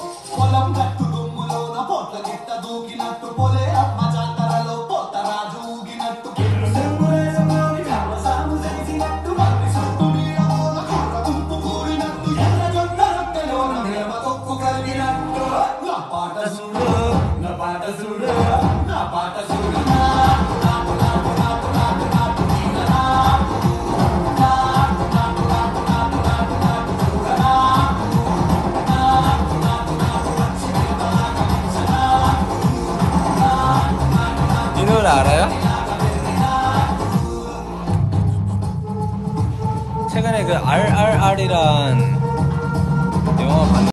పొలం గట్టు దుమ్ములోన పొట్ల గిట్ట దూకినట్టు పొలే అమ్మ జాతరలో పోతరాజు ఊగినట్టు. పాట చూడు నా పాట చూడు. 알아요? 최근에 그 RRR이란